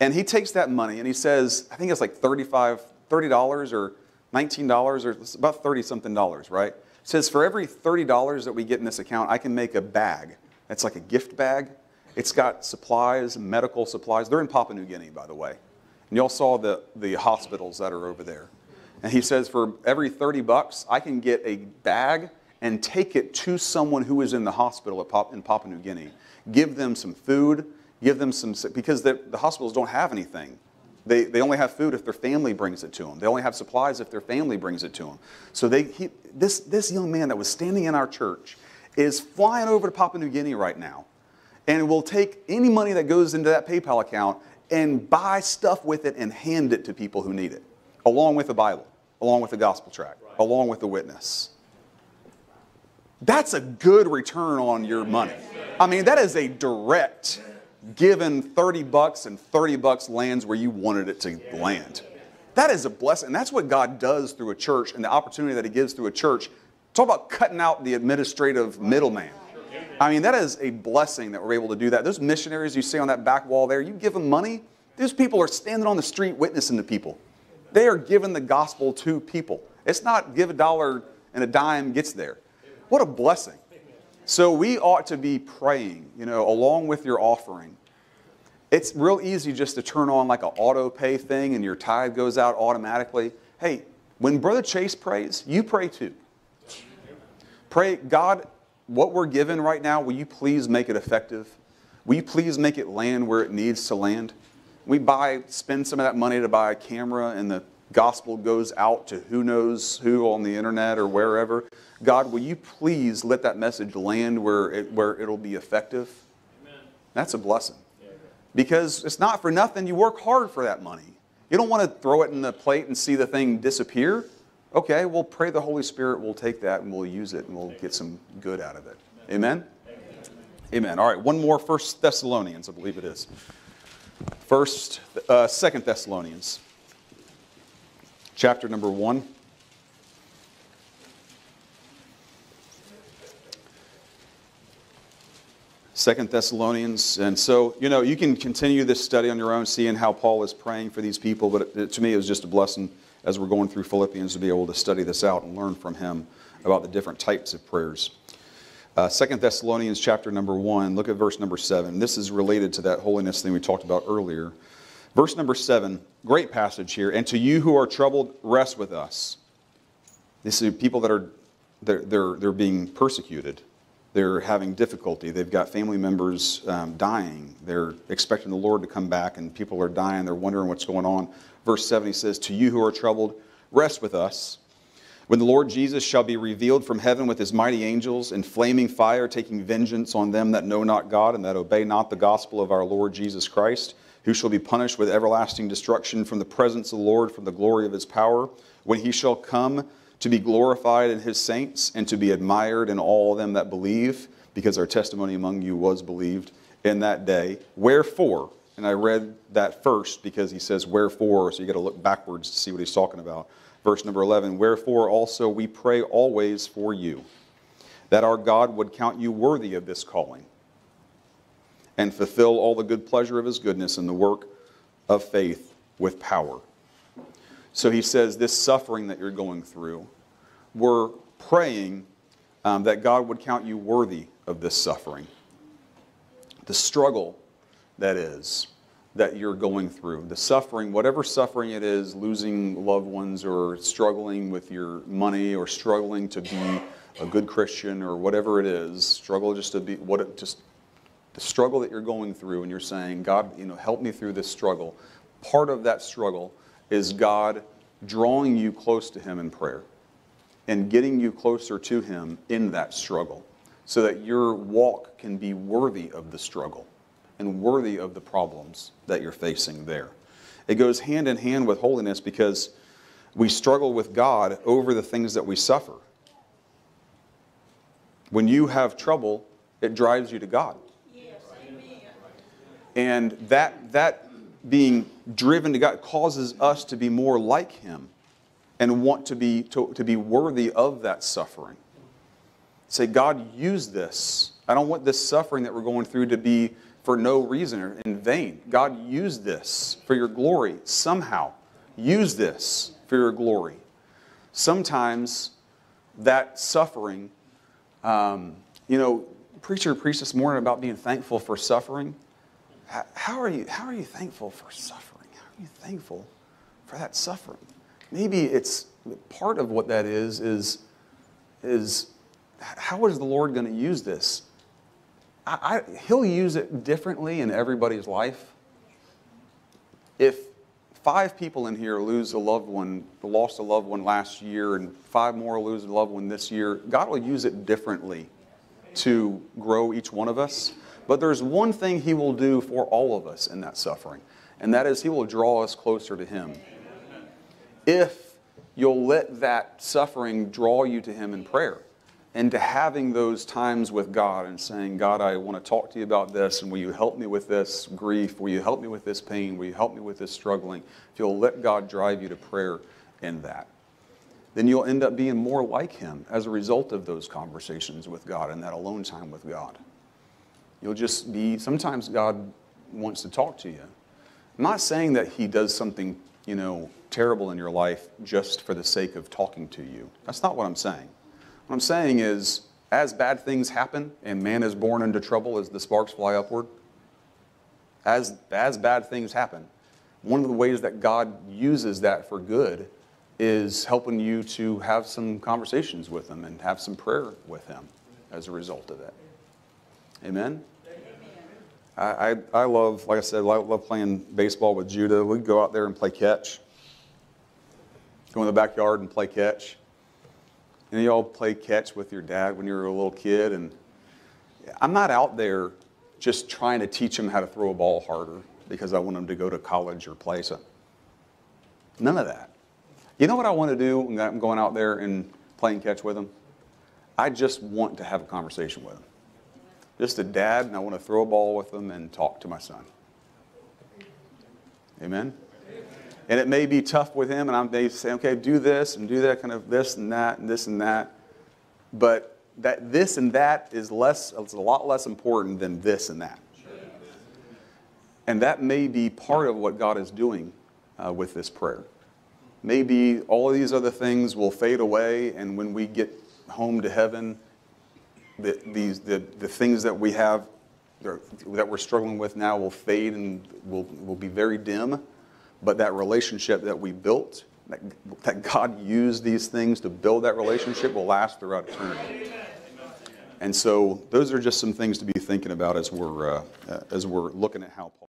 And he takes that money and he says, I think it's like 35 $30 or $19 or it's about 30 something dollars, right? says for every $30 that we get in this account, I can make a bag. It's like a gift bag. It's got supplies, medical supplies. They're in Papua New Guinea, by the way. And y'all saw the, the hospitals that are over there. And he says for every 30 bucks, I can get a bag and take it to someone who is in the hospital in Papua New Guinea give them some food, give them some, because the, the hospitals don't have anything. They, they only have food if their family brings it to them. They only have supplies if their family brings it to them. So they, he, this, this young man that was standing in our church is flying over to Papua New Guinea right now and will take any money that goes into that PayPal account and buy stuff with it and hand it to people who need it, along with the Bible, along with the gospel tract, right. along with the witness. That's a good return on your money. I mean, that is a direct given 30 bucks and 30 bucks lands where you wanted it to land. That is a blessing. That's what God does through a church and the opportunity that He gives through a church. Talk about cutting out the administrative middleman. I mean, that is a blessing that we're able to do that. Those missionaries you see on that back wall there, you give them money, those people are standing on the street witnessing to people. They are giving the gospel to people. It's not give a dollar and a dime gets there. What a blessing. So we ought to be praying, you know, along with your offering. It's real easy just to turn on like an auto pay thing and your tithe goes out automatically. Hey, when Brother Chase prays, you pray too. Pray, God, what we're given right now, will you please make it effective? Will you please make it land where it needs to land? We buy, spend some of that money to buy a camera and the gospel goes out to who knows who on the internet or wherever. God, will you please let that message land where, it, where it'll be effective? Amen. That's a blessing. Because it's not for nothing. You work hard for that money. You don't want to throw it in the plate and see the thing disappear. Okay, we'll pray the Holy Spirit will take that and we'll use it and we'll get some good out of it. Amen? Amen. Amen. All right, one more. First Thessalonians, I believe it is. First, uh, Second Thessalonians, chapter number one. Second Thessalonians. And so, you know, you can continue this study on your own, seeing how Paul is praying for these people. But it, to me, it was just a blessing as we're going through Philippians to be able to study this out and learn from him about the different types of prayers. Uh, Second Thessalonians chapter number 1, look at verse number 7. This is related to that holiness thing we talked about earlier. Verse number 7, great passage here. And to you who are troubled, rest with us. This is people that are they're, they're, they're being persecuted. They're having difficulty. They've got family members um, dying. They're expecting the Lord to come back, and people are dying. They're wondering what's going on. Verse 7, he says, To you who are troubled, rest with us when the Lord Jesus shall be revealed from heaven with his mighty angels in flaming fire, taking vengeance on them that know not God and that obey not the gospel of our Lord Jesus Christ, who shall be punished with everlasting destruction from the presence of the Lord, from the glory of his power, when he shall come to be glorified in his saints and to be admired in all them that believe, because our testimony among you was believed in that day. Wherefore, and I read that first because he says, Wherefore, so you got to look backwards to see what he's talking about. Verse number 11 Wherefore also we pray always for you, that our God would count you worthy of this calling, and fulfill all the good pleasure of his goodness in the work of faith with power. So he says, This suffering that you're going through, we're praying um, that God would count you worthy of this suffering. The struggle that is that you're going through. The suffering, whatever suffering it is, losing loved ones or struggling with your money or struggling to be a good Christian or whatever it is, struggle just to be what it just the struggle that you're going through and you're saying, God, you know, help me through this struggle. Part of that struggle is God drawing you close to him in prayer and getting you closer to him in that struggle so that your walk can be worthy of the struggle and worthy of the problems that you're facing there. It goes hand in hand with holiness because we struggle with God over the things that we suffer. When you have trouble, it drives you to God. And that, that being driven to God causes us to be more like Him and want to be, to, to be worthy of that suffering. Say, God, use this. I don't want this suffering that we're going through to be for no reason or in vain. God, use this for your glory somehow. Use this for your glory. Sometimes that suffering, um, you know, preacher preached this morning about being thankful for suffering. How are you, how are you thankful for suffering? How are you thankful for that suffering? Maybe it's part of what that is, is, is how is the Lord going to use this? I, I, he'll use it differently in everybody's life. If five people in here lose a loved one, lost a loved one last year, and five more lose a loved one this year, God will use it differently to grow each one of us. But there's one thing He will do for all of us in that suffering, and that is He will draw us closer to Him. If you'll let that suffering draw you to Him in prayer and to having those times with God and saying, God, I want to talk to you about this, and will you help me with this grief? Will you help me with this pain? Will you help me with this struggling? If you'll let God drive you to prayer in that, then you'll end up being more like Him as a result of those conversations with God and that alone time with God. You'll just be, sometimes God wants to talk to you. I'm not saying that He does something, you know, terrible in your life just for the sake of talking to you. That's not what I'm saying. What I'm saying is, as bad things happen and man is born into trouble as the sparks fly upward, as, as bad things happen, one of the ways that God uses that for good is helping you to have some conversations with Him and have some prayer with Him as a result of it. Amen? I, I, love, like I said, I love playing baseball with Judah. We'd go out there and play catch, go in the backyard and play catch. And you all play catch with your dad when you were a little kid. And I'm not out there just trying to teach him how to throw a ball harder because I want him to go to college or play so. None of that. You know what I want to do when I'm going out there and playing catch with him? I just want to have a conversation with him. Just a dad, and I want to throw a ball with him and talk to my son. Amen? And it may be tough with him, and I may say, okay, do this and do that, kind of this and that and this and that. But that this and that is less, it's a lot less important than this and that. And that may be part of what God is doing uh, with this prayer. Maybe all of these other things will fade away, and when we get home to heaven, the, these, the, the things that we have that we're struggling with now will fade and will, will be very dim. But that relationship that we built, that, that God used these things to build that relationship, will last throughout eternity. And so, those are just some things to be thinking about as we're, uh, as we're looking at how Paul.